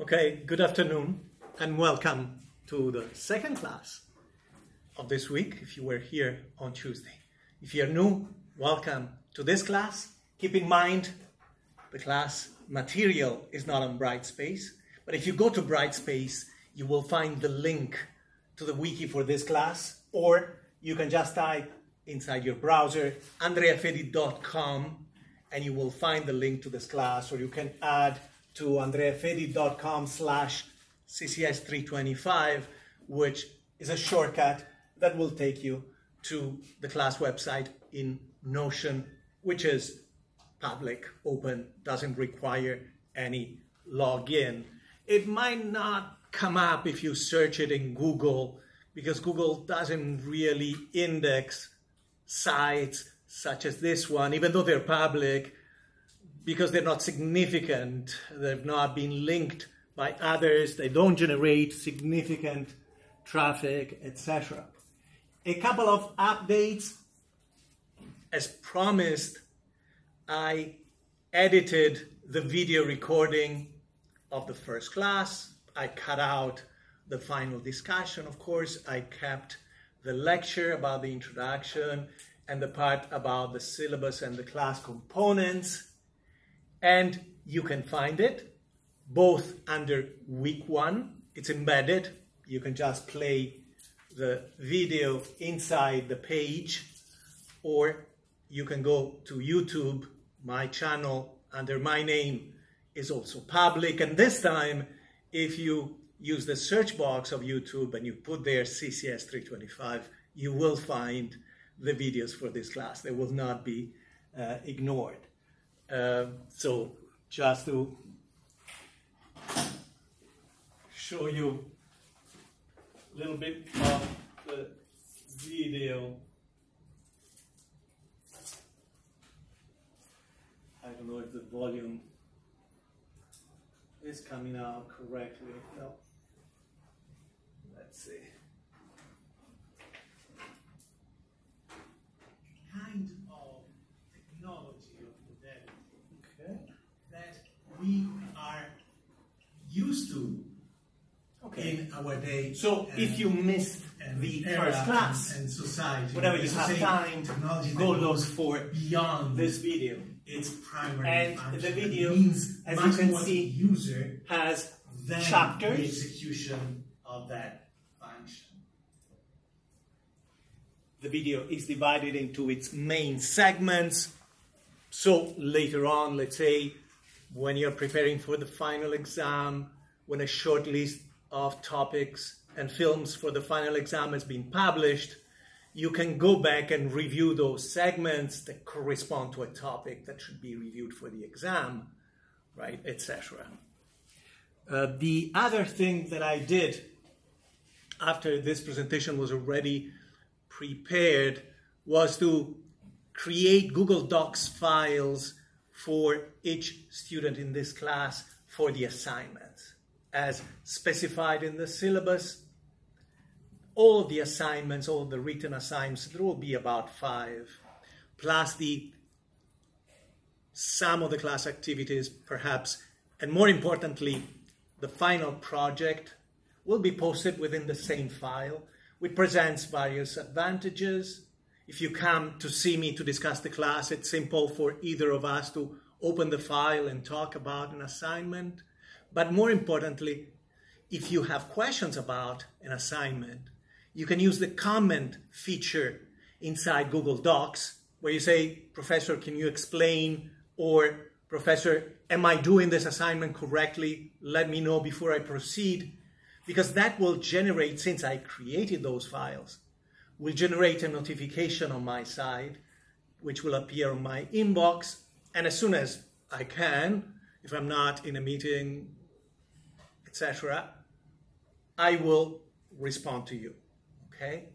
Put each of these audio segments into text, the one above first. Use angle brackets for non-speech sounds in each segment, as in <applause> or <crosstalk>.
Okay, good afternoon and welcome to the second class of this week if you were here on Tuesday. If you're new, welcome to this class. Keep in mind the class material is not on Brightspace, but if you go to Brightspace, you will find the link to the wiki for this class, or you can just type inside your browser andreafedi.com and you will find the link to this class, or you can add to andreafedi.com slash CCS325, which is a shortcut that will take you to the class website in Notion, which is public, open, doesn't require any login. It might not come up if you search it in Google because Google doesn't really index sites such as this one, even though they're public, because they're not significant, they've not been linked by others, they don't generate significant traffic, etc. A couple of updates. As promised, I edited the video recording of the first class. I cut out the final discussion, of course. I kept the lecture about the introduction and the part about the syllabus and the class components. And you can find it both under week one, it's embedded. You can just play the video inside the page, or you can go to YouTube. My channel under my name is also public. And this time, if you use the search box of YouTube and you put there CCS 325, you will find the videos for this class. They will not be uh, ignored. Uh, so just to show you a little bit of the video. I don't know if the volume is coming out correctly. No. Let's see. Kind of technology of modernity okay. that we are used to okay. in our day. So if you missed the first class and society, whenever you have time, go look for beyond this video. Its primary and function. the video, means as you can see, user has than the chapters. execution of that function. The video is divided into its main segments. So later on, let's say when you're preparing for the final exam, when a short list of topics and films for the final exam has been published, you can go back and review those segments that correspond to a topic that should be reviewed for the exam, right, etc. Uh, the other thing that I did after this presentation was already prepared was to create Google Docs files for each student in this class for the assignments. As specified in the syllabus, all the assignments, all the written assignments, there will be about five, plus the some of the class activities, perhaps, and more importantly, the final project will be posted within the same file, which presents various advantages. If you come to see me to discuss the class, it's simple for either of us to open the file and talk about an assignment. But more importantly, if you have questions about an assignment, you can use the comment feature inside Google Docs where you say, Professor, can you explain? Or, Professor, am I doing this assignment correctly? Let me know before I proceed. Because that will generate, since I created those files, will generate a notification on my side, which will appear on my inbox. And as soon as I can, if I'm not in a meeting, etc., I will respond to you. Okay?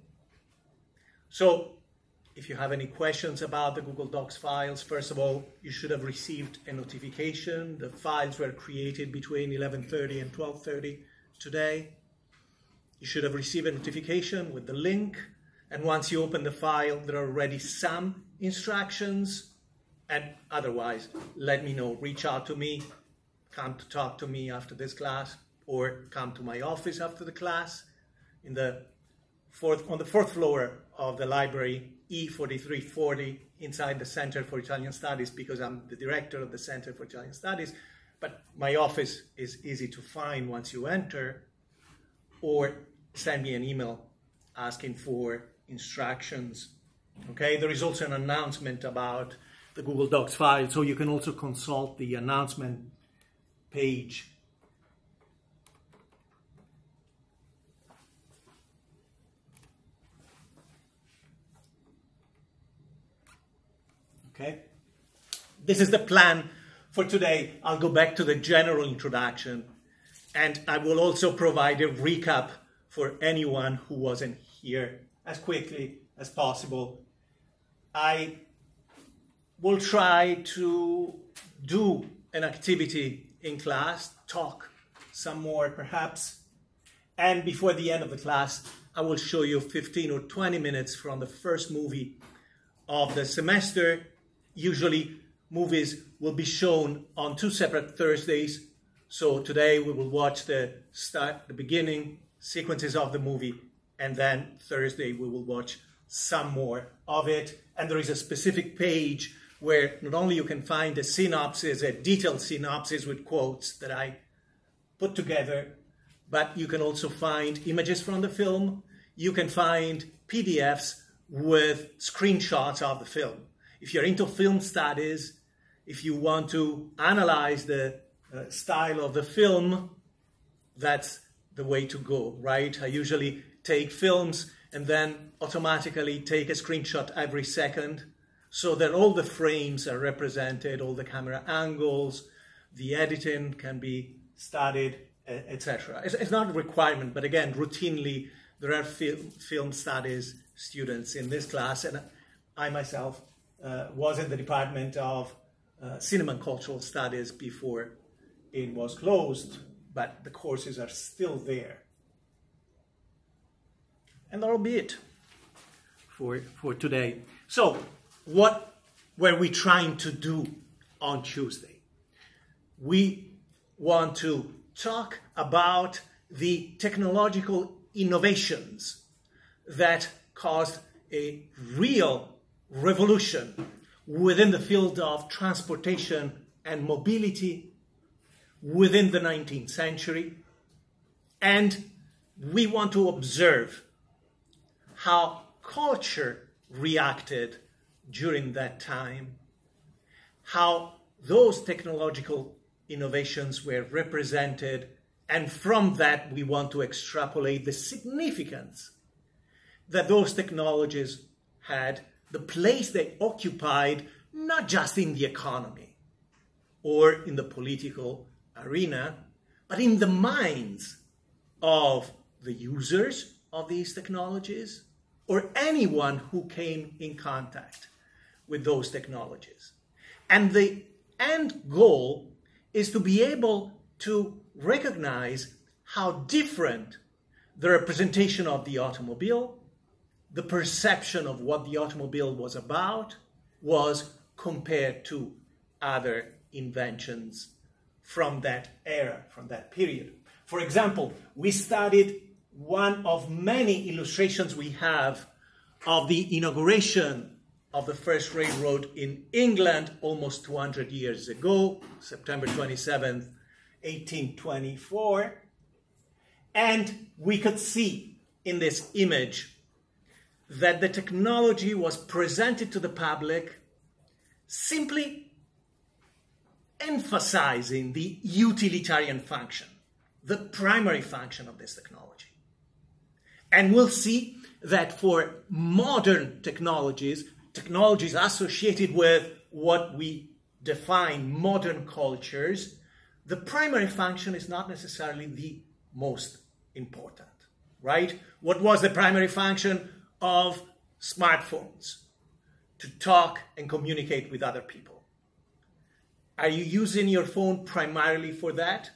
So, if you have any questions about the Google Docs files, first of all, you should have received a notification. The files were created between 11.30 and 12.30 today. You should have received a notification with the link. And once you open the file, there are already some instructions. And otherwise, let me know. Reach out to me come to talk to me after this class or come to my office after the class in the fourth, on the fourth floor of the library E4340 inside the Center for Italian Studies because I'm the director of the Center for Italian Studies. But my office is easy to find once you enter, or send me an email asking for instructions. Okay, there is also an announcement about the Google Docs file, so you can also consult the announcement page. Okay, this is the plan for today. I'll go back to the general introduction and I will also provide a recap for anyone who wasn't here as quickly as possible. I will try to do an activity in class, talk some more perhaps, and before the end of the class, I will show you 15 or 20 minutes from the first movie of the semester. Usually, movies will be shown on two separate Thursdays. So today we will watch the start, the beginning sequences of the movie, and then Thursday we will watch some more of it. And there is a specific page where not only you can find a synopsis, a detailed synopsis with quotes that I put together, but you can also find images from the film. You can find PDFs with screenshots of the film. If you're into film studies, if you want to analyze the uh, style of the film, that's the way to go, right? I usually take films and then automatically take a screenshot every second so that all the frames are represented, all the camera angles, the editing can be studied, etc. It's, it's, not a requirement, but again, routinely there are film, film studies students in this class, and I myself uh, was in the department of uh, cinema and cultural studies before it was closed, but the courses are still there. And that'll be it for, for today. So, what were we trying to do on Tuesday? We want to talk about the technological innovations that caused a real revolution within the field of transportation and mobility within the 19th century. And we want to observe how culture reacted during that time, how those technological innovations were represented, and from that we want to extrapolate the significance that those technologies had the place they occupied, not just in the economy or in the political arena, but in the minds of the users of these technologies or anyone who came in contact with those technologies. And the end goal is to be able to recognize how different the representation of the automobile the perception of what the automobile was about was compared to other inventions from that era, from that period. For example, we studied one of many illustrations we have of the inauguration of the first railroad in England almost 200 years ago, September 27th, 1824. And we could see in this image that the technology was presented to the public simply emphasizing the utilitarian function, the primary function of this technology. And we'll see that for modern technologies, technologies associated with what we define modern cultures, the primary function is not necessarily the most important, right? What was the primary function of smartphones to talk and communicate with other people. Are you using your phone primarily for that?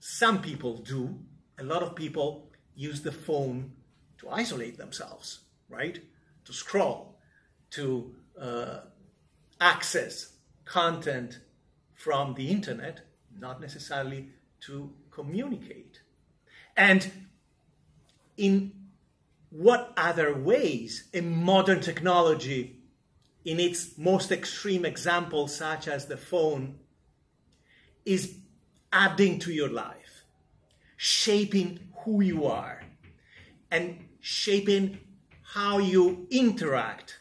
Some people do. A lot of people use the phone to isolate themselves, right? To scroll, to uh, access content from the internet, not necessarily to communicate. And in what other ways a modern technology, in its most extreme example, such as the phone, is adding to your life, shaping who you are, and shaping how you interact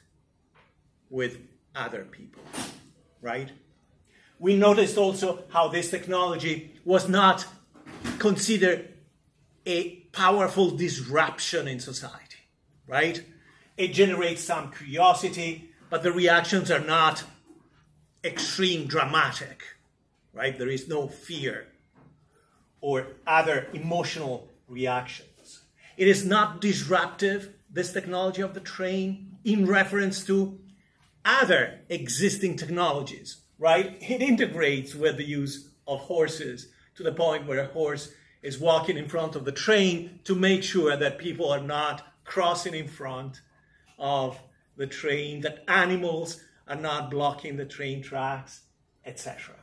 with other people, right? We noticed also how this technology was not considered a powerful disruption in society, right? It generates some curiosity, but the reactions are not extreme dramatic, right? There is no fear or other emotional reactions. It is not disruptive, this technology of the train, in reference to other existing technologies, right? It integrates with the use of horses to the point where a horse is walking in front of the train to make sure that people are not crossing in front of the train, that animals are not blocking the train tracks, etc.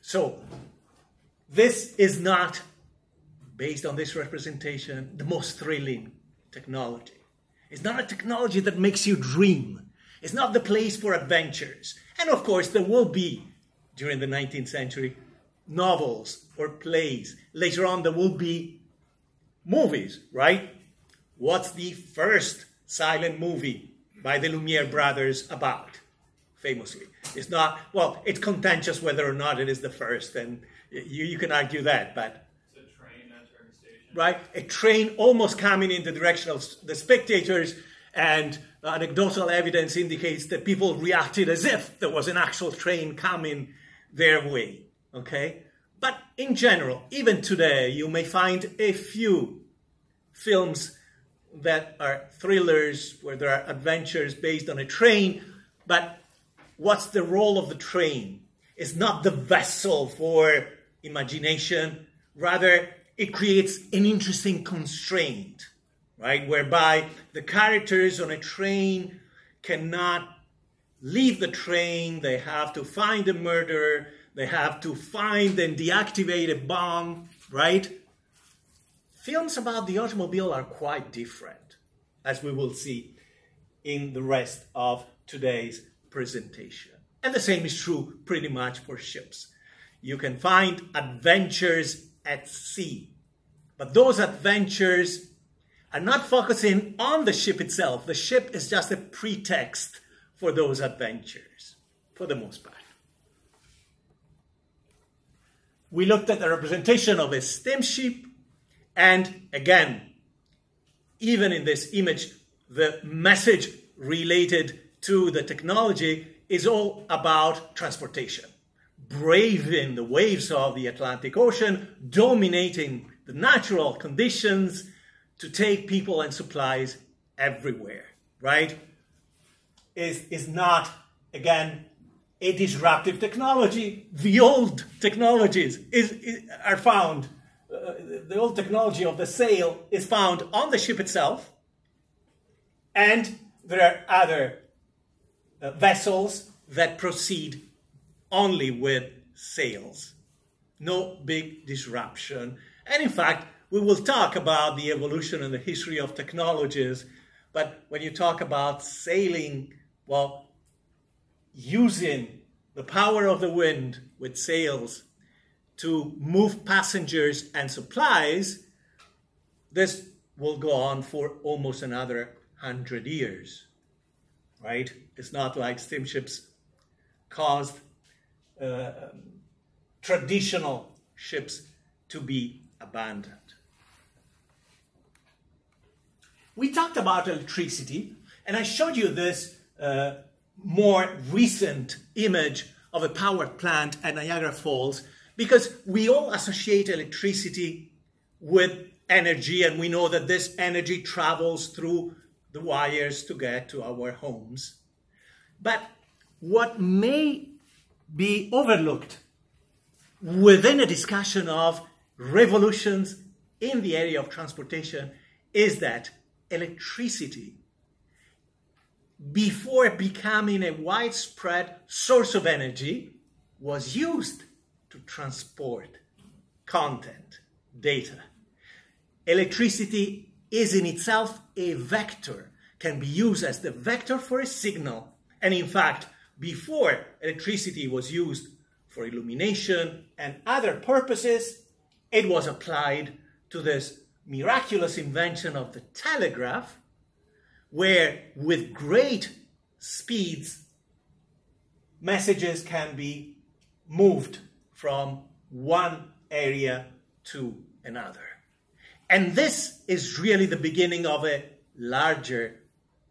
So, this is not, based on this representation, the most thrilling technology. It's not a technology that makes you dream. It's not the place for adventures. And of course, there will be, during the 19th century, novels or plays. Later on, there will be movies, right? What's the first silent movie by the Lumiere brothers about? Famously, it's not, well, it's contentious whether or not it is the first, and you, you can argue that, but It's a train entering station. right? A train almost coming in the direction of the spectators, and anecdotal evidence indicates that people reacted as if there was an actual train coming their way. Okay? But in general, even today, you may find a few films that are thrillers where there are adventures based on a train, but what's the role of the train? It's not the vessel for imagination, rather, it creates an interesting constraint, right? Whereby the characters on a train cannot leave the train, they have to find the murderer, they have to find and deactivate a bomb, right? Films about the automobile are quite different, as we will see in the rest of today's presentation. And the same is true pretty much for ships. You can find adventures at sea, but those adventures are not focusing on the ship itself. The ship is just a pretext for those adventures, for the most part. We looked at the representation of a steamship, and again, even in this image, the message related to the technology is all about transportation. Braving the waves of the Atlantic Ocean, dominating the natural conditions to take people and supplies everywhere, right? Is, is not, again, a disruptive technology. The old technologies is, is are found. Uh, the old technology of the sail is found on the ship itself, and there are other uh, vessels that proceed only with sails. No big disruption. And in fact, we will talk about the evolution and the history of technologies. But when you talk about sailing, well, using the power of the wind with sails to move passengers and supplies, this will go on for almost another hundred years, right? It's not like steamships caused uh, traditional ships to be abandoned. We talked about electricity, and I showed you this uh, more recent image of a power plant at Niagara Falls because we all associate electricity with energy and we know that this energy travels through the wires to get to our homes. But what may be overlooked within a discussion of revolutions in the area of transportation is that electricity before becoming a widespread source of energy, was used to transport content, data. Electricity is in itself a vector, can be used as the vector for a signal. And in fact, before electricity was used for illumination and other purposes, it was applied to this miraculous invention of the telegraph, where with great speeds, messages can be moved from one area to another. And this is really the beginning of a larger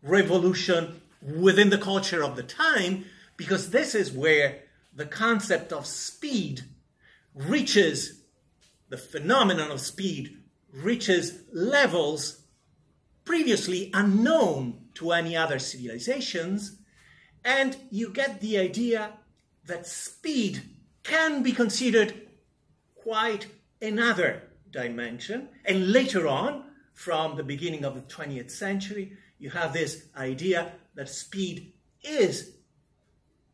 revolution within the culture of the time, because this is where the concept of speed reaches, the phenomenon of speed reaches levels previously unknown to any other civilizations, and you get the idea that speed can be considered quite another dimension. And later on, from the beginning of the 20th century, you have this idea that speed is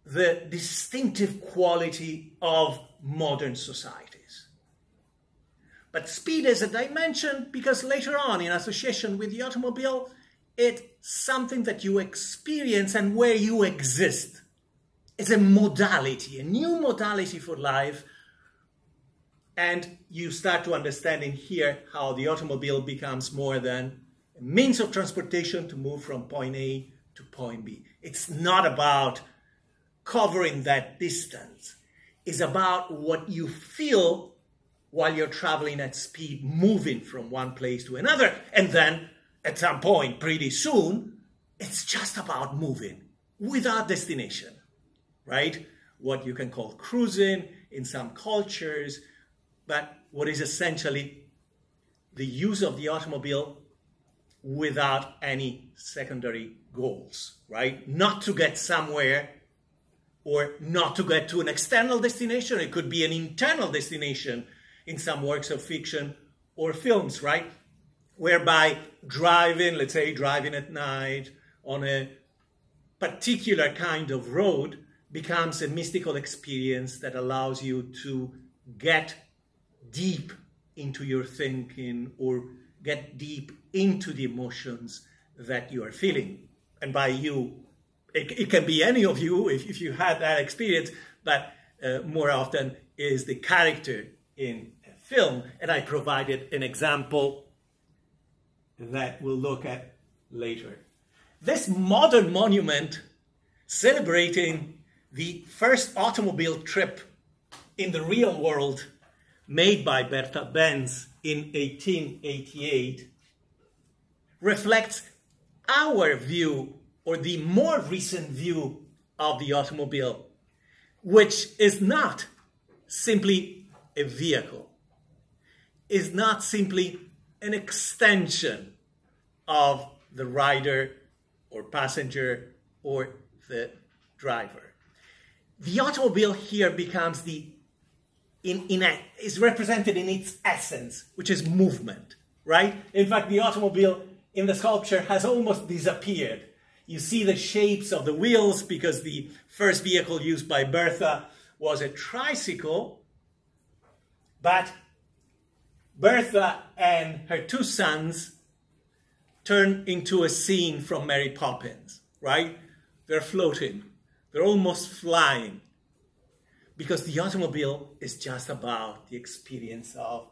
the distinctive quality of modern societies. But speed is a dimension because later on, in association with the automobile, it's something that you experience and where you exist. It's a modality, a new modality for life. And you start to understand in here how the automobile becomes more than a means of transportation to move from point A to point B. It's not about covering that distance. It's about what you feel while you're traveling at speed, moving from one place to another. And then at some point, pretty soon, it's just about moving without destination, right? What you can call cruising in some cultures, but what is essentially the use of the automobile without any secondary goals, right? Not to get somewhere or not to get to an external destination. It could be an internal destination in some works of fiction or films, right? Whereby driving, let's say driving at night on a particular kind of road becomes a mystical experience that allows you to get deep into your thinking or get deep into the emotions that you are feeling. And by you, it, it can be any of you if, if you had that experience, but uh, more often is the character in a film. And I provided an example that we'll look at later. This modern monument celebrating the first automobile trip in the real world made by Bertha Benz in 1888 reflects our view or the more recent view of the automobile, which is not simply a vehicle, is not simply an extension of the rider or passenger or the driver. The automobile here becomes the in, in a, is represented in its essence, which is movement, right? In fact, the automobile in the sculpture has almost disappeared. You see the shapes of the wheels because the first vehicle used by Bertha was a tricycle, but Bertha and her two sons turn into a scene from Mary Poppins, right? They're floating, they're almost flying because the automobile is just about the experience of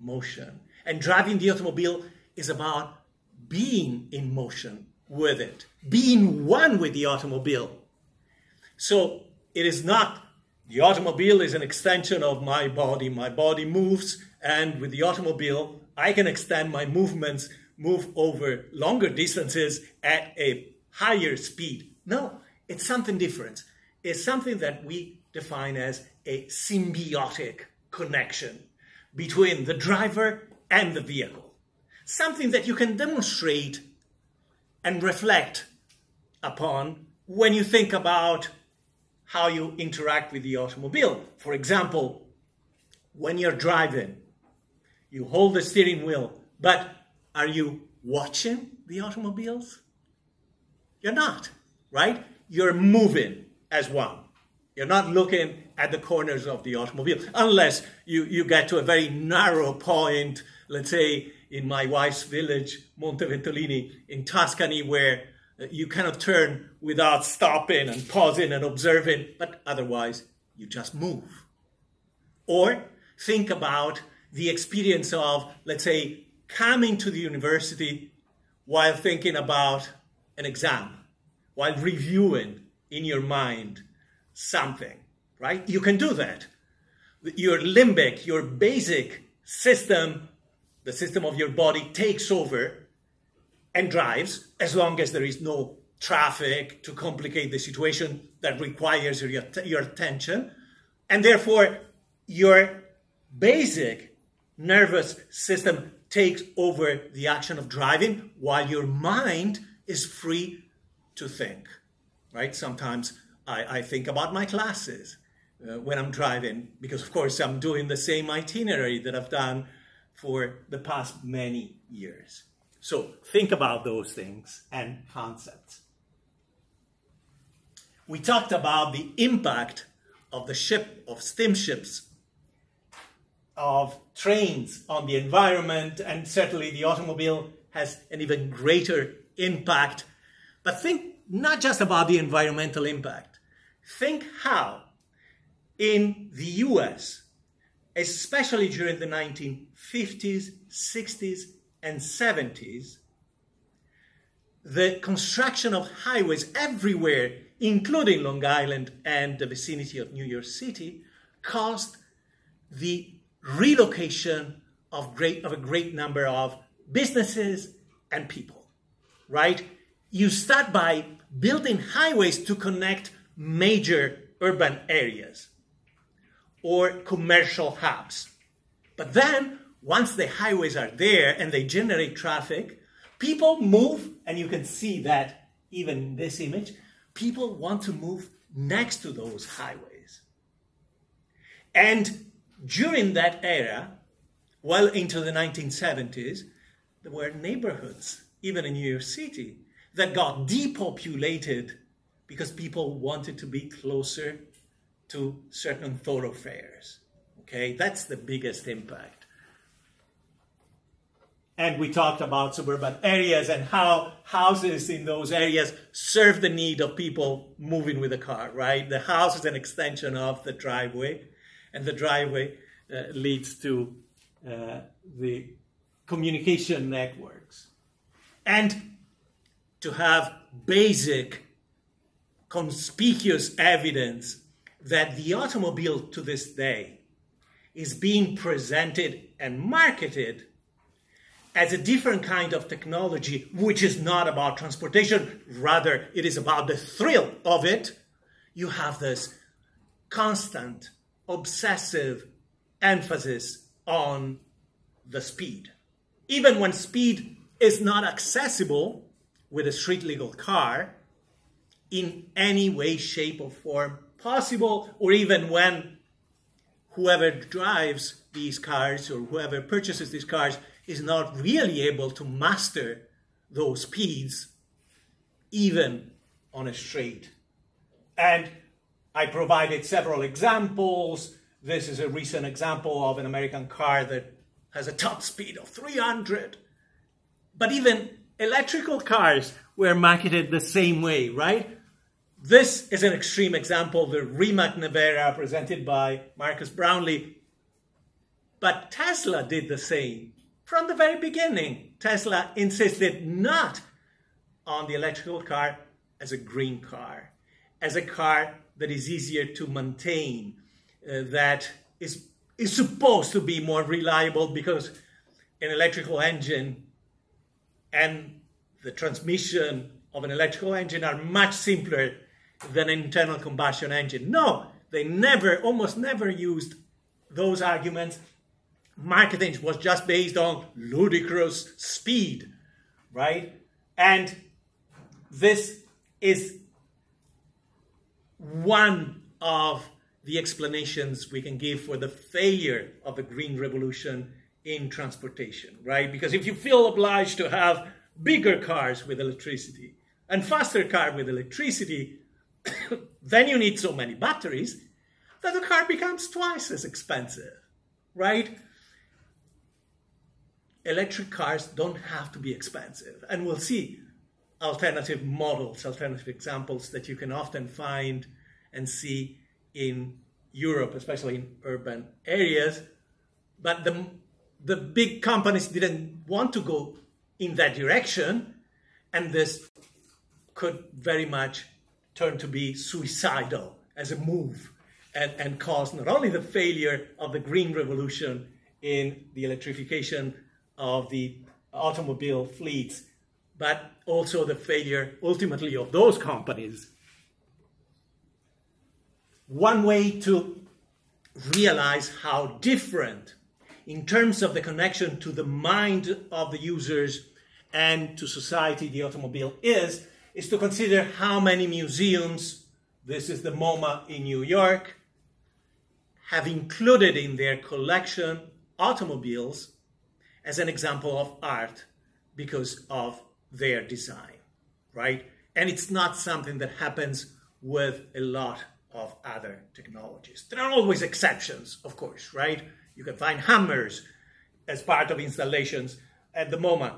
motion. And driving the automobile is about being in motion with it, being one with the automobile. So it is not the automobile is an extension of my body. My body moves, and with the automobile, I can extend my movements, move over longer distances at a higher speed. No, it's something different. It's something that we define as a symbiotic connection between the driver and the vehicle. Something that you can demonstrate and reflect upon when you think about how you interact with the automobile. For example, when you're driving, you hold the steering wheel, but are you watching the automobiles? You're not, right? You're moving as one. You're not looking at the corners of the automobile unless you, you get to a very narrow point, let's say in my wife's village, Monte Ventolini in Tuscany, where you cannot turn without stopping and pausing and observing, but otherwise you just move. Or think about the experience of, let's say, coming to the university while thinking about an exam, while reviewing in your mind something, right? You can do that. Your limbic, your basic system, the system of your body takes over and drives as long as there is no traffic to complicate the situation that requires your, your attention. And therefore, your basic nervous system takes over the action of driving while your mind is free to think, right? Sometimes I, I think about my classes uh, when I'm driving because, of course, I'm doing the same itinerary that I've done for the past many years. So think about those things and concepts. We talked about the impact of the ship, of steamships, of trains on the environment, and certainly the automobile has an even greater impact. But think not just about the environmental impact. Think how in the US, especially during the 1950s, 60s, and 70s, the construction of highways everywhere, including Long Island and the vicinity of New York City, caused the relocation of, great, of a great number of businesses and people, right? You start by building highways to connect major urban areas or commercial hubs. But then, once the highways are there and they generate traffic, people move, and you can see that even in this image, people want to move next to those highways. And during that era, well into the 1970s, there were neighborhoods, even in New York City, that got depopulated because people wanted to be closer to certain thoroughfares. Okay, that's the biggest impact. And we talked about suburban areas and how houses in those areas serve the need of people moving with a car, right? The house is an extension of the driveway, and the driveway uh, leads to uh, the communication networks. And to have basic, conspicuous evidence that the automobile to this day is being presented and marketed as a different kind of technology, which is not about transportation, rather, it is about the thrill of it. You have this constant, obsessive emphasis on the speed. Even when speed is not accessible with a street legal car in any way, shape, or form possible, or even when whoever drives these cars or whoever purchases these cars is not really able to master those speeds, even on a straight. And I provided several examples. This is a recent example of an American car that has a top speed of 300. But even electrical cars were marketed the same way, right? This is an extreme example, the Rimac Nevera presented by Marques Brownlee. But Tesla did the same. From the very beginning, Tesla insisted not on the electrical car as a green car, as a car that is easier to maintain, uh, that is, is supposed to be more reliable because an electrical engine and the transmission of an electrical engine are much simpler than an internal combustion engine. No, they never, almost never used those arguments. Marketing was just based on ludicrous speed, right? And this is one of the explanations we can give for the failure of the green revolution in transportation, right? Because if you feel obliged to have bigger cars with electricity and faster cars with electricity, <coughs> then you need so many batteries that the car becomes twice as expensive, right? Electric cars don't have to be expensive. And we'll see alternative models, alternative examples that you can often find and see in Europe, especially in urban areas. But the, the big companies didn't want to go in that direction, and this could very much turn to be suicidal as a move and, and cause not only the failure of the green revolution in the electrification of the automobile fleets, but also the failure ultimately of those companies. One way to realize how different, in terms of the connection to the mind of the users and to society, the automobile is, is to consider how many museums, this is the MoMA in New York, have included in their collection automobiles as an example of art because of their design, right? And it's not something that happens with a lot of other technologies. There are always exceptions, of course, right? You can find hammers as part of installations at the MoMA.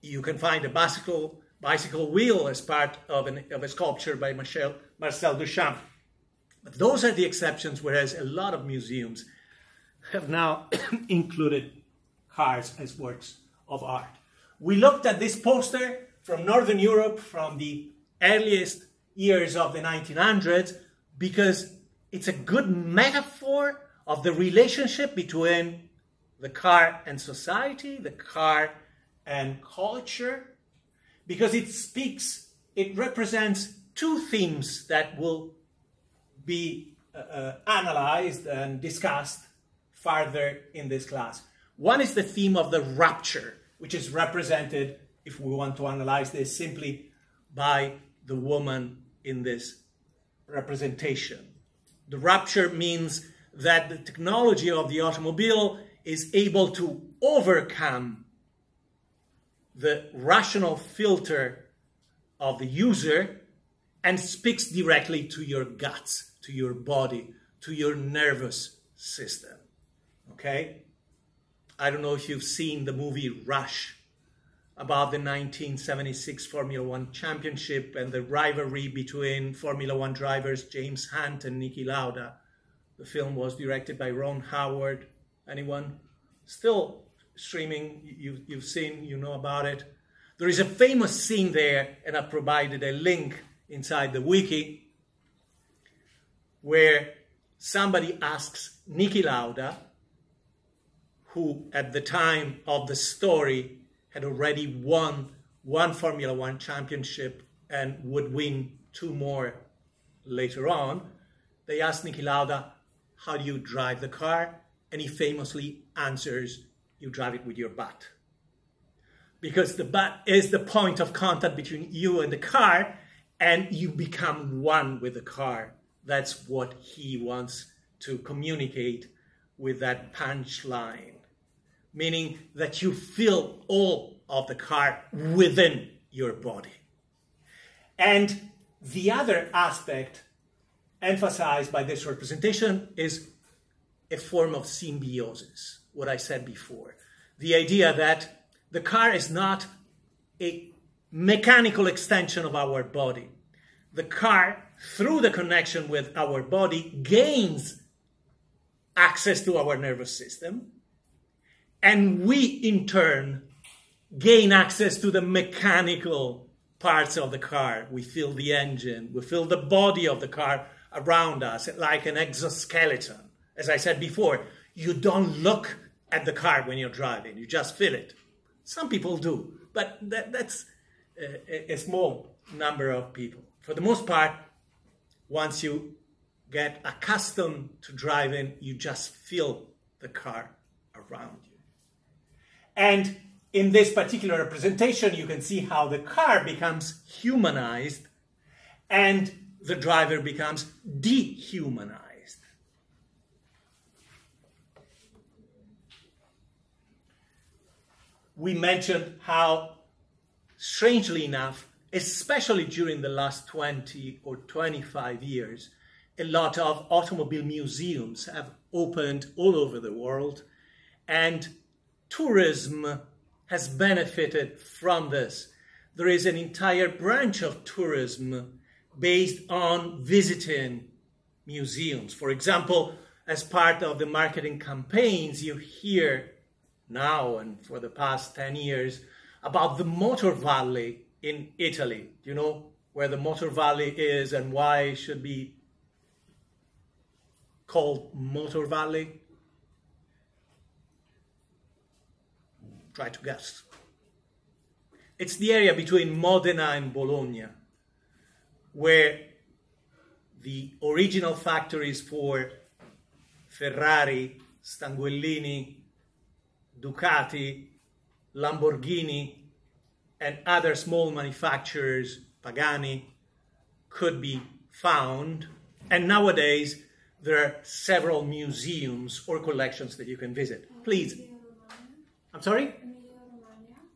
You can find a bicycle bicycle wheel as part of, an, of a sculpture by Marcel, Marcel Duchamp. But those are the exceptions, whereas a lot of museums have now <coughs> included cars as works of art. We looked at this poster from Northern Europe from the earliest years of the 1900s because it's a good metaphor of the relationship between the car and society, the car and culture, because it speaks, it represents two themes that will be uh, uh, analyzed and discussed further in this class. One is the theme of the rupture, which is represented, if we want to analyze this, simply by the woman in this representation. The rupture means that the technology of the automobile is able to overcome the rational filter of the user and speaks directly to your guts, to your body, to your nervous system. Okay? I don't know if you've seen the movie Rush about the 1976 Formula One Championship and the rivalry between Formula One drivers James Hunt and Niki Lauda. The film was directed by Ron Howard. Anyone? Still streaming, you, you've seen, you know about it. There is a famous scene there, and I've provided a link inside the wiki, where somebody asks Niki Lauda, who at the time of the story had already won one Formula One championship and would win two more later on. They ask Niki Lauda, How do you drive the car? And he famously answers, You drive it with your butt. Because the butt is the point of contact between you and the car, and you become one with the car. That's what he wants to communicate with that punchline meaning that you feel all of the car within your body. And the other aspect emphasized by this representation is a form of symbiosis, what I said before. The idea that the car is not a mechanical extension of our body. The car, through the connection with our body, gains access to our nervous system and we, in turn, gain access to the mechanical parts of the car. We feel the engine, we feel the body of the car around us, like an exoskeleton. As I said before, you don't look at the car when you're driving, you just feel it. Some people do, but that, that's uh, a, a small number of people. For the most part, once you get accustomed to driving, you just feel the car around you. And in this particular representation, you can see how the car becomes humanized and the driver becomes dehumanized. We mentioned how, strangely enough, especially during the last 20 or 25 years, a lot of automobile museums have opened all over the world, and tourism has benefited from this. There is an entire branch of tourism based on visiting museums. For example, as part of the marketing campaigns, you hear now and for the past 10 years about the Motor Valley in Italy. Do you know where the Motor Valley is and why it should be called Motor Valley? Try to guess. It's the area between Modena and Bologna, where the original factories for Ferrari, Stanguellini, Ducati, Lamborghini, and other small manufacturers, Pagani, could be found. And nowadays, there are several museums or collections that you can visit. Please. I'm sorry?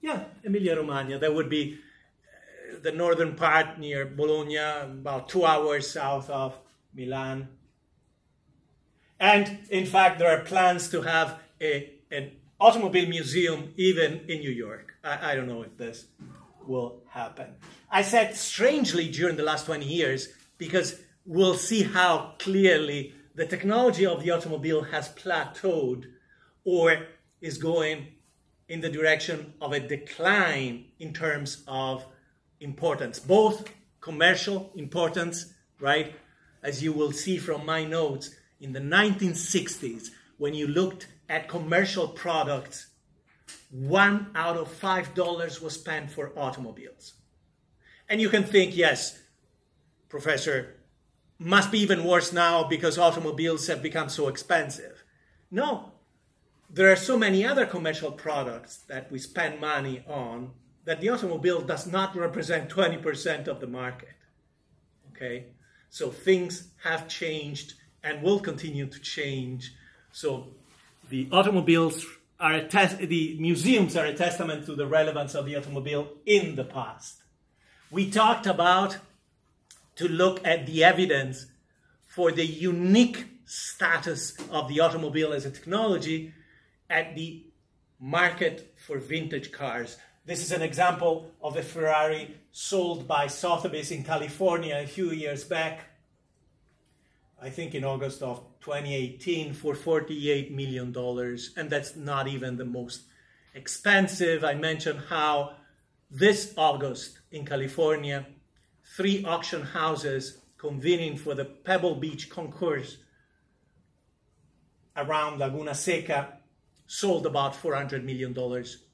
Yeah, Emilia Romagna. That would be uh, the northern part near Bologna, about two hours south of Milan. And in fact, there are plans to have a, an automobile museum even in New York. I, I don't know if this will happen. I said strangely during the last 20 years because we'll see how clearly the technology of the automobile has plateaued or is going in the direction of a decline in terms of importance, both commercial importance, right? As you will see from my notes, in the 1960s, when you looked at commercial products, one out of five dollars was spent for automobiles. And you can think, yes, Professor, must be even worse now because automobiles have become so expensive. No, there are so many other commercial products that we spend money on that the automobile does not represent 20% of the market. Okay? So things have changed and will continue to change. So the automobiles are a test, the museums are a testament to the relevance of the automobile in the past. We talked about to look at the evidence for the unique status of the automobile as a technology at the market for vintage cars. This is an example of a Ferrari sold by Sotheby's in California a few years back, I think in August of 2018, for $48 million. And that's not even the most expensive. I mentioned how this August in California, three auction houses convening for the Pebble Beach concourse around Laguna Seca sold about $400 million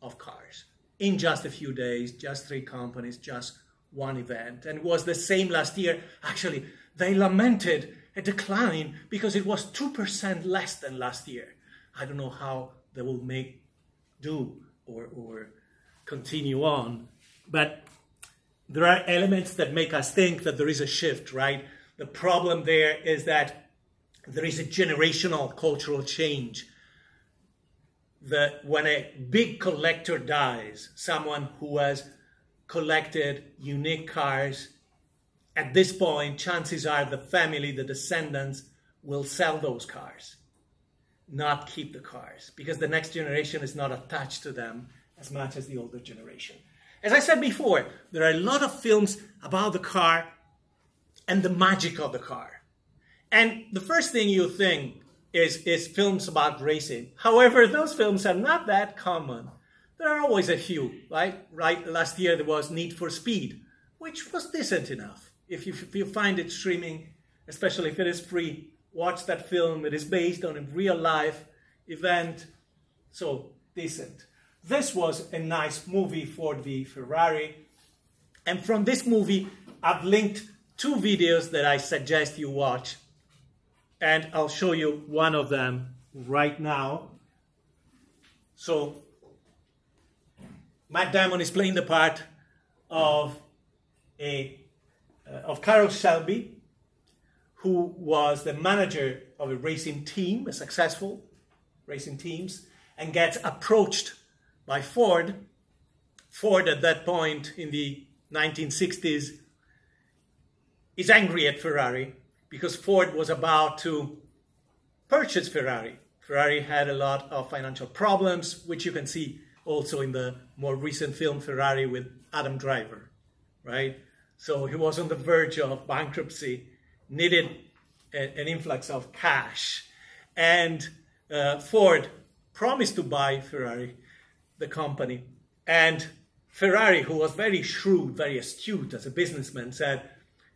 of cars in just a few days, just three companies, just one event. And it was the same last year. Actually, they lamented a decline because it was 2% less than last year. I don't know how they will make do or, or continue on, but there are elements that make us think that there is a shift, right? The problem there is that there is a generational cultural change. That when a big collector dies, someone who has collected unique cars, at this point, chances are the family, the descendants, will sell those cars, not keep the cars, because the next generation is not attached to them as much as the older generation. As I said before, there are a lot of films about the car and the magic of the car. And the first thing you think is, is films about racing. However, those films are not that common. There are always a few, right? Right, last year there was Need for Speed, which was decent enough. If you, if you find it streaming, especially if it is free, watch that film. It is based on a real life event, so decent. This was a nice movie Ford v Ferrari. And from this movie, I've linked two videos that I suggest you watch. And I'll show you one of them right now. So, Matt Damon is playing the part of a uh, of Carroll Shelby, who was the manager of a racing team, a successful racing teams, and gets approached by Ford. Ford at that point in the 1960s, is angry at Ferrari because Ford was about to purchase Ferrari. Ferrari had a lot of financial problems, which you can see also in the more recent film Ferrari with Adam Driver, right? So he was on the verge of bankruptcy, needed a, an influx of cash, and uh, Ford promised to buy Ferrari, the company, and Ferrari, who was very shrewd, very astute as a businessman, said,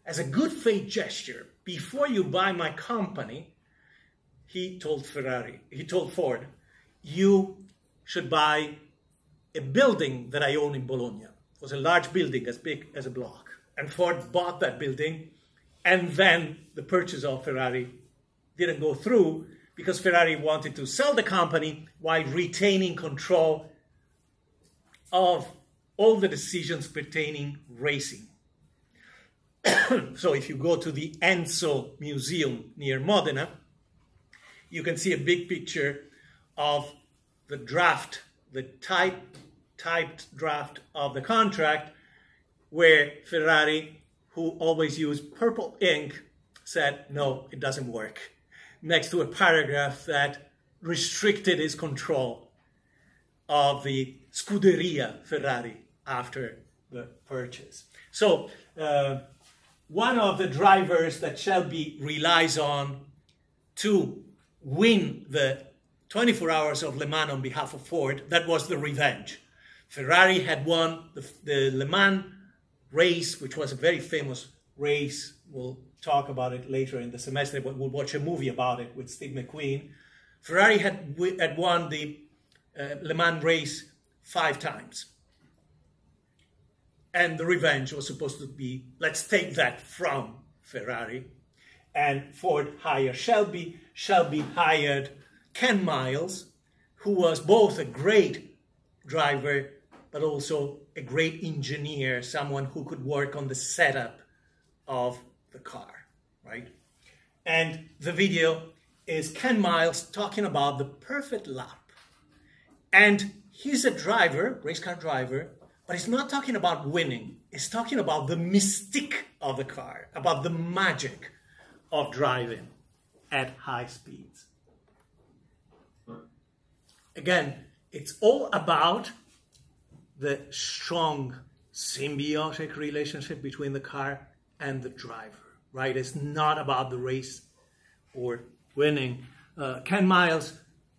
as a good faith gesture, before you buy my company, he told Ferrari, he told Ford, you should buy a building that I own in Bologna. It was a large building as big as a block. And Ford bought that building, and then the purchase of Ferrari didn't go through because Ferrari wanted to sell the company while retaining control of all the decisions pertaining racing. <coughs> so if you go to the Enzo Museum near Modena, you can see a big picture of the draft, the type, typed draft of the contract, where Ferrari, who always used purple ink, said, no, it doesn't work, next to a paragraph that restricted his control of the Scuderia Ferrari after the purchase. So, uh, one of the drivers that Shelby relies on to win the 24 hours of Le Mans on behalf of Ford, that was the revenge. Ferrari had won the, the Le Mans race, which was a very famous race. We'll talk about it later in the semester, but we'll watch a movie about it with Steve McQueen. Ferrari had, had won the uh, Le Mans race five times. And the revenge was supposed to be let's take that from Ferrari. And Ford hired Shelby. Shelby hired Ken Miles, who was both a great driver but also a great engineer, someone who could work on the setup of the car, right? And the video is Ken Miles talking about the perfect lap. And he's a driver, race car driver, but he's not talking about winning. He's talking about the mystique of the car, about the magic of driving at high speeds. Again, it's all about the strong symbiotic relationship between the car and the driver, right? It's not about the race or winning. Uh, Ken Miles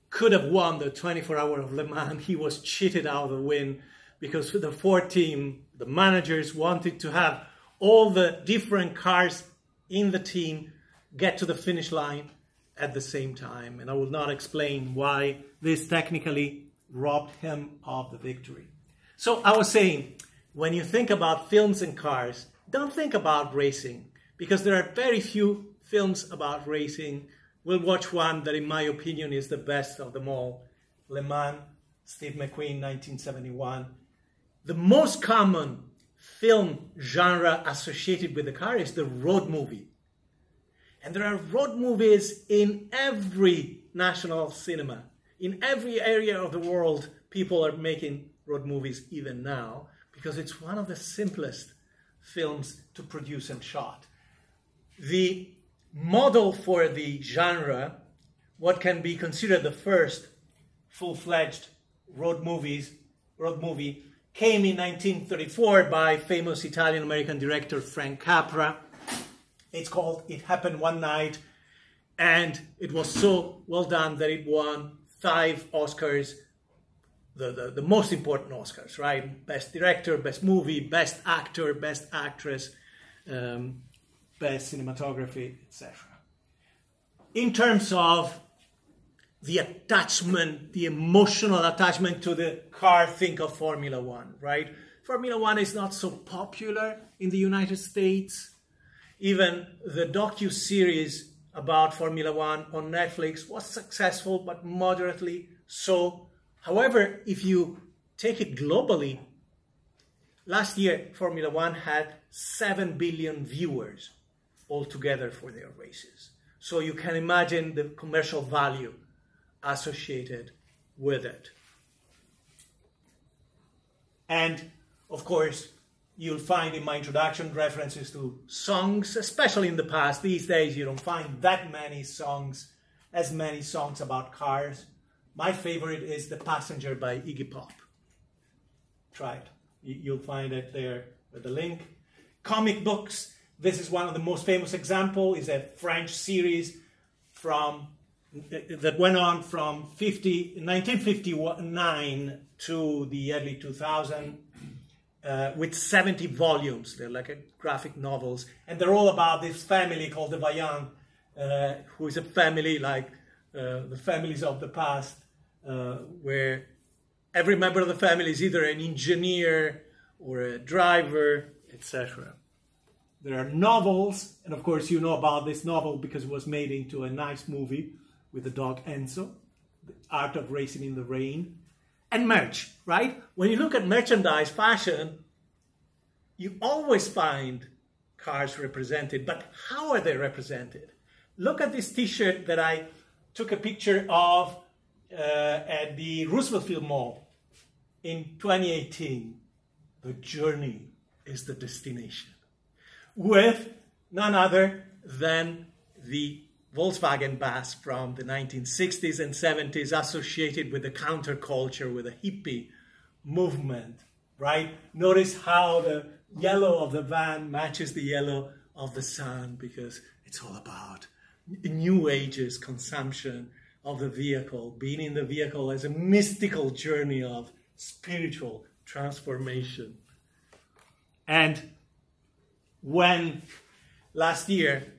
could have won the 24 hour of Le Mans. He was cheated out of the win because the Ford team, the managers wanted to have all the different cars in the team get to the finish line at the same time. And I will not explain why this technically robbed him of the victory. So I was saying, when you think about films and cars, don't think about racing because there are very few films about racing. We'll watch one that, in my opinion, is the best of them all Le Mans, Steve McQueen, 1971. The most common film genre associated with the car is the road movie. And there are road movies in every national cinema. In every area of the world, people are making road movies even now because it's one of the simplest films to produce and shot. The model for the genre, what can be considered the first full-fledged road movies, road movie, came in 1934 by famous Italian-American director Frank Capra. It's called It Happened One Night, and it was so well done that it won five Oscars, the, the, the most important Oscars, right? Best director, best movie, best actor, best actress, um, best cinematography, etc. In terms of the attachment, the emotional attachment to the car, think of Formula One, right? Formula One is not so popular in the United States. Even the docu-series about Formula One on Netflix was successful, but moderately so. However, if you take it globally, last year Formula One had 7 billion viewers altogether for their races. So you can imagine the commercial value associated with it. And of course, you'll find in my introduction references to songs, especially in the past. These days, you don't find that many songs, as many songs about cars. My favorite is The Passenger by Iggy Pop. Try it. You'll find it there with the link. Comic books. This is one of the most famous example. is a French series from that went on from 50, 1959 to the early 2000 uh, with 70 volumes. They're like graphic novels, and they're all about this family called the Vaillant, uh, who is a family like uh, the families of the past, uh, where every member of the family is either an engineer or a driver, etc. There are novels, and of course, you know about this novel because it was made into a nice movie with the dog Enzo, The Art of Racing in the Rain and merch, right? When you look at merchandise, fashion, you always find cars represented, but how are they represented? Look at this t-shirt that I took a picture of uh, at the Roosevelt Field Mall in 2018. The journey is the destination. With none other than the Volkswagen bus from the 1960s and 70s associated with the counterculture, with the hippie movement, right? Notice how the yellow of the van matches the yellow of the sun because it's all about new ages consumption of the vehicle, being in the vehicle as a mystical journey of spiritual transformation. And when last year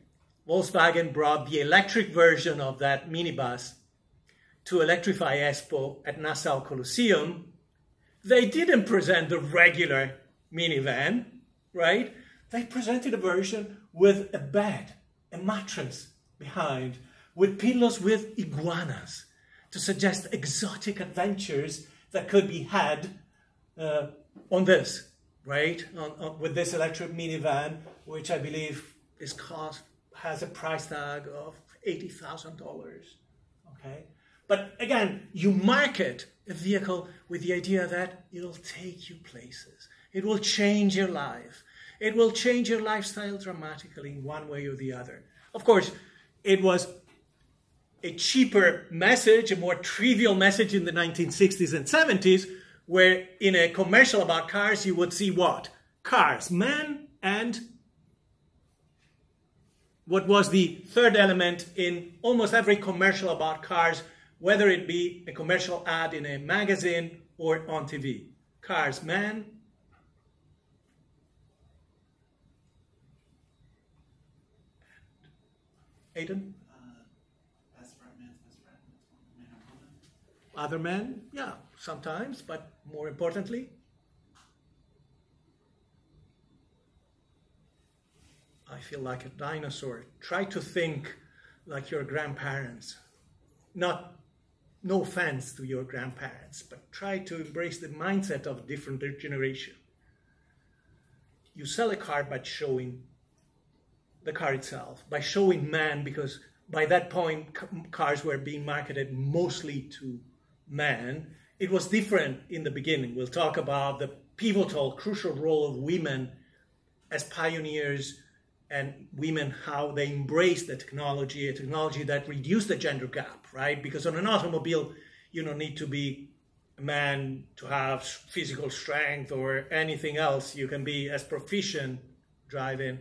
Volkswagen brought the electric version of that minibus to electrify Expo at Nassau Coliseum, they didn't present the regular minivan, right? They presented a version with a bed, a mattress behind, with pillows with iguanas to suggest exotic adventures that could be had uh, on this, right? On, on, with this electric minivan, which I believe is cost has a price tag of $80,000. Okay? But again, you market a vehicle with the idea that it'll take you places. It will change your life. It will change your lifestyle dramatically one way or the other. Of course, it was a cheaper message, a more trivial message in the 1960s and 70s, where in a commercial about cars, you would see what? Cars, men and what was the third element in almost every commercial about cars, whether it be a commercial ad in a magazine or on TV. Cars, man. Aiden? Other men, yeah, sometimes, but more importantly, I feel like a dinosaur. Try to think like your grandparents. Not, no offense to your grandparents, but try to embrace the mindset of a different generation. You sell a car by showing the car itself, by showing man, because by that point cars were being marketed mostly to men. It was different in the beginning. We'll talk about the pivotal, crucial role of women as pioneers and women how they embrace the technology, a technology that reduced the gender gap, right? Because on an automobile, you don't need to be a man to have physical strength or anything else. You can be as proficient driving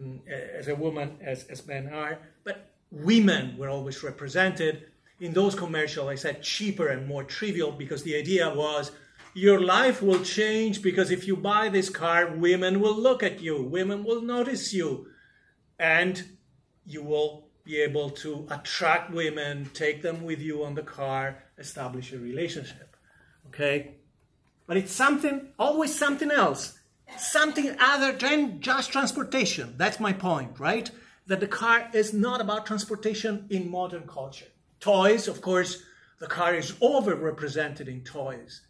mm, as a woman as, as men are. But women were always represented in those commercials. I said cheaper and more trivial because the idea was your life will change because if you buy this car, women will look at you, women will notice you, and you will be able to attract women, take them with you on the car, establish a relationship. Okay? But it's something, always something else, something other than just transportation. That's my point, right? That the car is not about transportation in modern culture. Toys, of course, the car is overrepresented in toys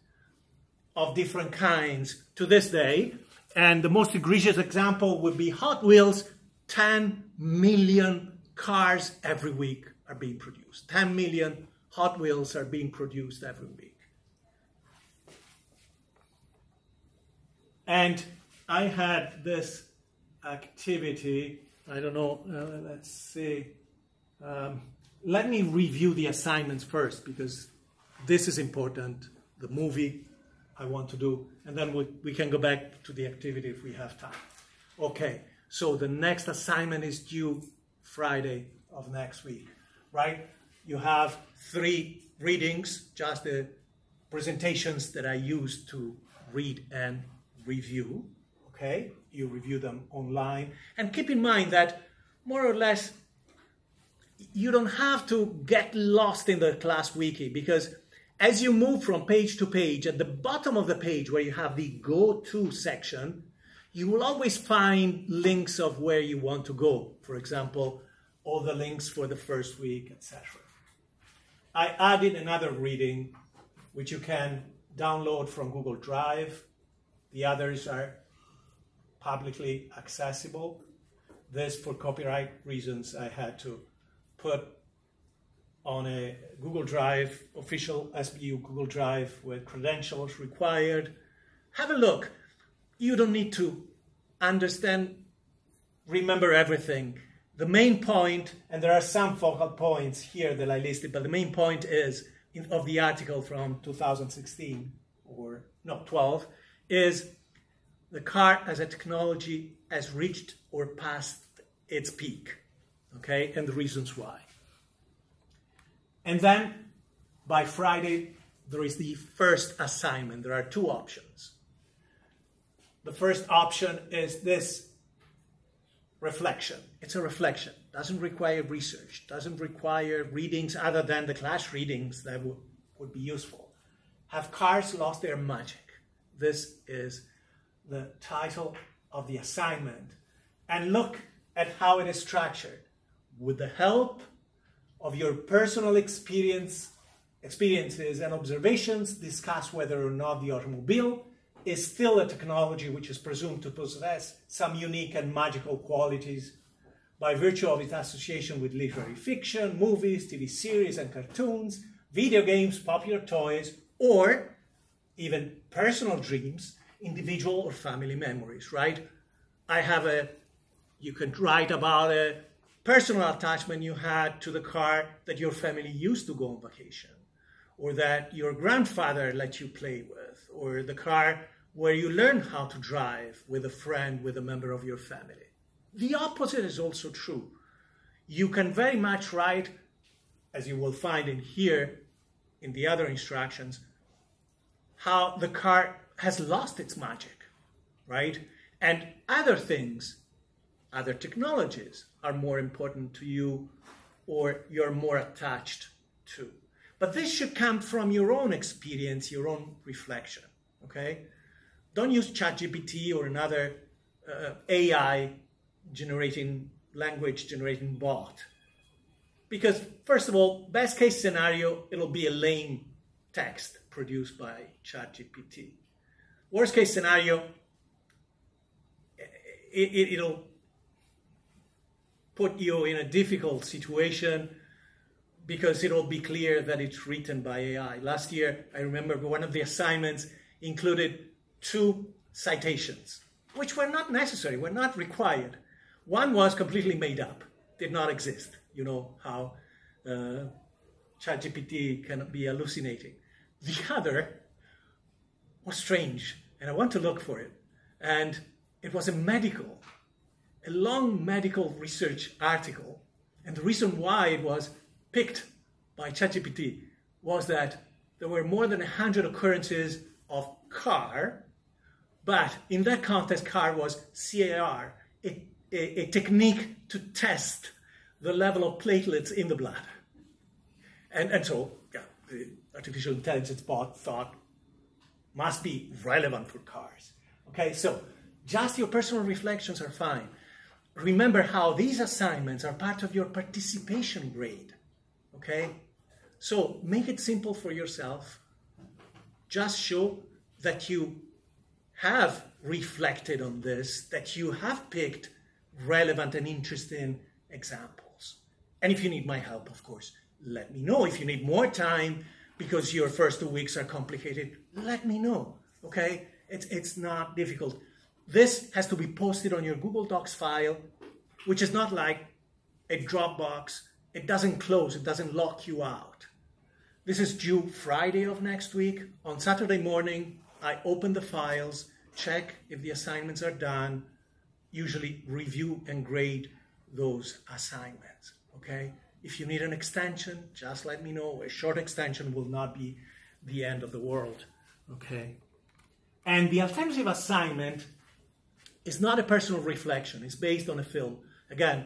of different kinds to this day. And the most egregious example would be Hot Wheels. 10 million cars every week are being produced. 10 million Hot Wheels are being produced every week. And I had this activity. I don't know. Uh, let's see. Um, let me review the assignments first because this is important. The movie I want to do, and then we, we can go back to the activity if we have time. Okay, so the next assignment is due Friday of next week, right? You have three readings, just the presentations that I used to read and review. Okay, you review them online, and keep in mind that more or less you don't have to get lost in the class wiki because as you move from page to page, at the bottom of the page where you have the go to section, you will always find links of where you want to go. For example, all the links for the first week, etc. I added another reading which you can download from Google Drive. The others are publicly accessible. This, for copyright reasons, I had to put on a Google Drive, official SBU Google Drive with credentials required. Have a look. You don't need to understand, remember everything. The main point, and there are some focal points here that I listed, but the main point is in, of the article from 2016 or not 12 is the car as a technology has reached or passed its peak, okay, and the reasons why. And then by Friday, there is the first assignment. There are two options. The first option is this reflection. It's a reflection. Doesn't require research. Doesn't require readings other than the class readings that would, would be useful. Have cars lost their magic? This is the title of the assignment. And look at how it is structured. With the help of your personal experience, experiences and observations, discuss whether or not the automobile is still a technology which is presumed to possess some unique and magical qualities by virtue of its association with literary fiction, movies, TV series and cartoons, video games, popular toys, or even personal dreams, individual or family memories, right? I have a, you can write about a personal attachment you had to the car that your family used to go on vacation, or that your grandfather let you play with, or the car where you learned how to drive with a friend, with a member of your family. The opposite is also true. You can very much write, as you will find in here, in the other instructions, how the car has lost its magic, right? And other things, other technologies are more important to you or you're more attached to. But this should come from your own experience, your own reflection, okay? Don't use ChatGPT or another uh, AI generating language generating bot. Because, first of all, best case scenario, it'll be a lame text produced by ChatGPT. Worst case scenario, it, it, put you in a difficult situation because it'll be clear that it's written by AI. Last year, I remember one of the assignments included two citations, which were not necessary, were not required. One was completely made up, did not exist. You know how uh, ChatGPT can be hallucinating. The other was strange, and I want to look for it. And it was a medical, a long medical research article. And the reason why it was picked by ChatGPT was that there were more than 100 occurrences of CAR, but in that context, CAR was CAR, a, a, a technique to test the level of platelets in the blood. And, and so, yeah, the artificial intelligence bot thought must be relevant for cars. Okay, so just your personal reflections are fine. Remember how these assignments are part of your participation grade. Okay, so make it simple for yourself. Just show that you have reflected on this, that you have picked relevant and interesting examples. And if you need my help, of course, let me know. If you need more time because your first two weeks are complicated, let me know. Okay? It's, it's not difficult. This has to be posted on your Google Docs file, which is not like a Dropbox. It doesn't close, it doesn't lock you out. This is due Friday of next week. On Saturday morning, I open the files, check if the assignments are done, usually review and grade those assignments. Okay? If you need an extension, just let me know. A short extension will not be the end of the world. Okay? And the alternative assignment is not a personal reflection, it's based on a film. Again,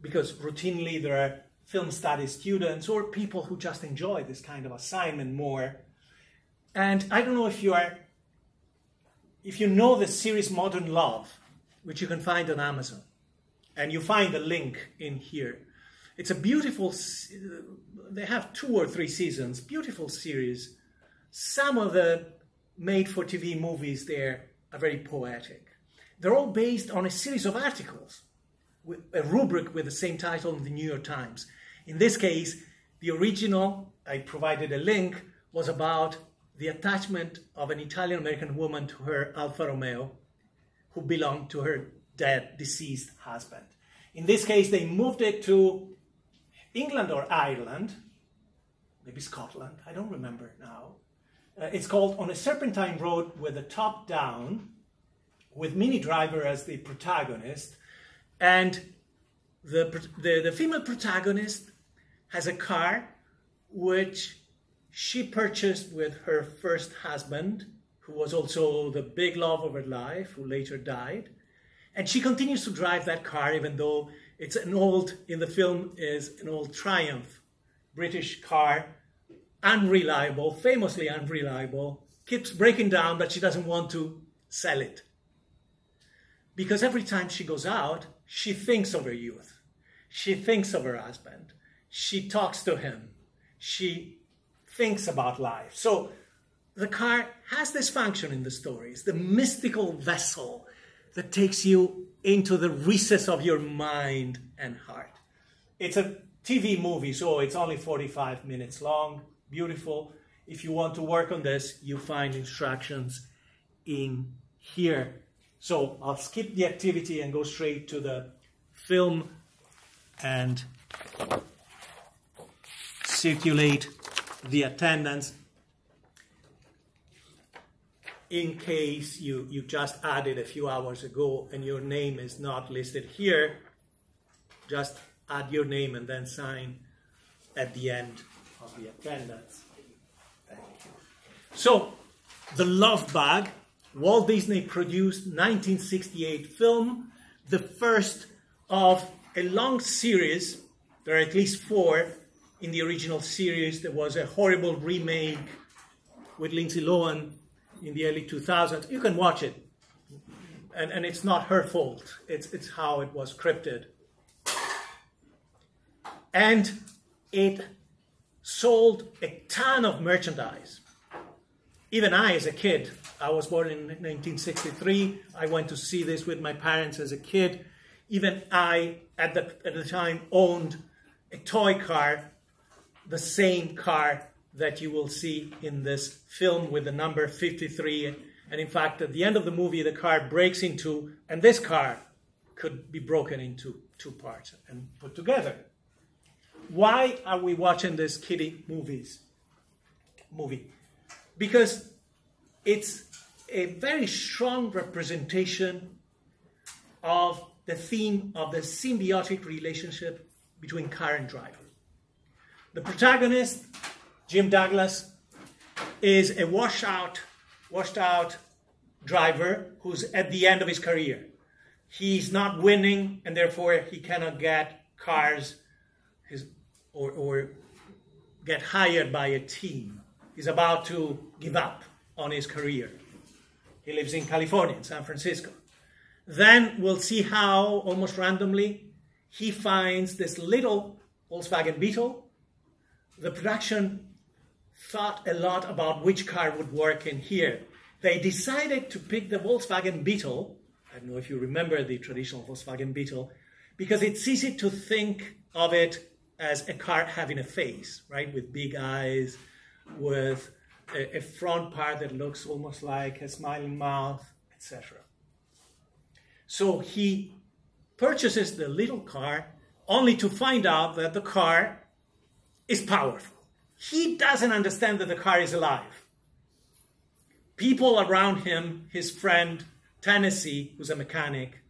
because routinely there are film studies students or people who just enjoy this kind of assignment more. And I don't know if you are if you know the series Modern Love, which you can find on Amazon, and you find the link in here. It's a beautiful they have two or three seasons, beautiful series. Some of the made for TV movies there are very poetic. They're all based on a series of articles, a rubric with the same title in the New York Times. In this case, the original, I provided a link, was about the attachment of an Italian American woman to her Alfa Romeo, who belonged to her dead, deceased husband. In this case, they moved it to England or Ireland, maybe Scotland, I don't remember now. Uh, it's called On a Serpentine Road with the Top Down, with Minnie Driver as the protagonist, and the, the, the female protagonist has a car which she purchased with her first husband, who was also the big love of her life, who later died. And she continues to drive that car, even though it's an old, in the film, is an old Triumph British car, unreliable, famously unreliable, keeps breaking down, but she doesn't want to sell it. Because every time she goes out, she thinks of her youth. She thinks of her husband. She talks to him. She thinks about life. So the car has this function in the story. It's the mystical vessel that takes you into the recess of your mind and heart. It's a TV movie, so it's only 45 minutes long, beautiful. If you want to work on this, you find instructions in here. So I'll skip the activity and go straight to the film and circulate the attendance in case you, you just added a few hours ago and your name is not listed here, just add your name and then sign at the end of the attendance. Thank you. So, The Love Bug, Walt Disney produced 1968 film, the first of a long series. There are at least four in the original series. There was a horrible remake with Lindsay Lohan in the early 2000s. You can watch it, and, and it's not her fault. It's, it's how it was scripted. And it sold a ton of merchandise. Even I, as a kid, I was born in 1963. I went to see this with my parents as a kid. Even I, at the, at the time, owned a toy car, the same car that you will see in this film with the number 53. And in fact, at the end of the movie, the car breaks into, and this car could be broken into two parts and put together. Why are we watching this kiddie movies movie? Because it's a very strong representation of the theme of the symbiotic relationship between car and driver. The protagonist Jim Douglas is a washed washed out driver who's at the end of his career. He's not winning, and therefore he cannot get cars his, or, or get hired by a team. He's about to give up on his career. He lives in California, in San Francisco. Then we'll see how, almost randomly, he finds this little Volkswagen Beetle. The production thought a lot about which car would work in here. They decided to pick the Volkswagen Beetle. I don't know if you remember the traditional Volkswagen Beetle, because it's easy to think of it as a car having a face, right? With big eyes, with a, a front part that looks almost like a smiling mouth, etc. So he purchases the little car only to find out that the car is powerful. He doesn't understand that the car is alive. People around him, his friend Tennessee, who's a mechanic,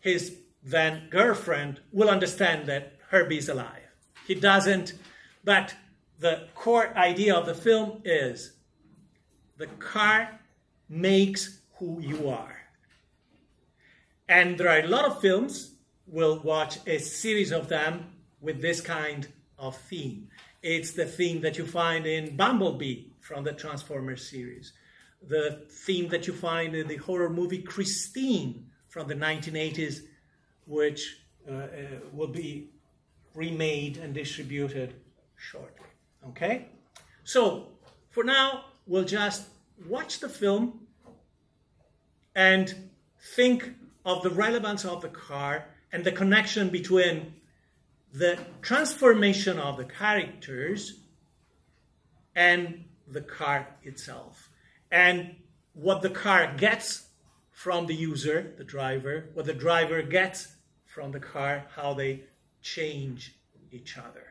his then girlfriend, will understand that Herbie is alive. He doesn't, but the core idea of the film is the car makes who you are. And there are a lot of films, we'll watch a series of them with this kind of theme. It's the theme that you find in Bumblebee from the Transformers series, the theme that you find in the horror movie Christine from the 1980s, which uh, uh, will be remade and distributed shortly. Okay? So, for now, we'll just watch the film and think of the relevance of the car and the connection between the transformation of the characters and the car itself. And what the car gets from the user, the driver, what the driver gets from the car, how they change each other.